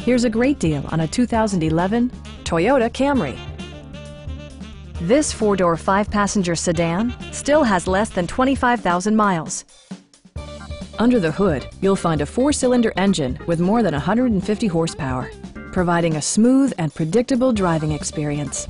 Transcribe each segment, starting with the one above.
Here's a great deal on a 2011 Toyota Camry. This four-door, five-passenger sedan still has less than 25,000 miles. Under the hood, you'll find a four-cylinder engine with more than 150 horsepower, providing a smooth and predictable driving experience.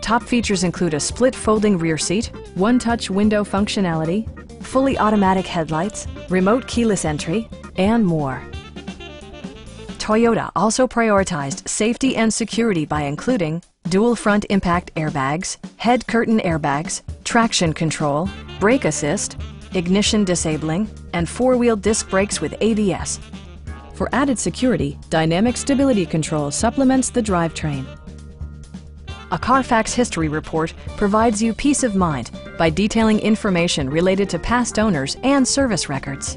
Top features include a split folding rear seat, one-touch window functionality, fully automatic headlights, remote keyless entry, and more. Toyota also prioritized safety and security by including dual front impact airbags, head curtain airbags, traction control, brake assist, ignition disabling, and four-wheel disc brakes with ABS. For added security, Dynamic Stability Control supplements the drivetrain. A Carfax history report provides you peace of mind by detailing information related to past owners and service records.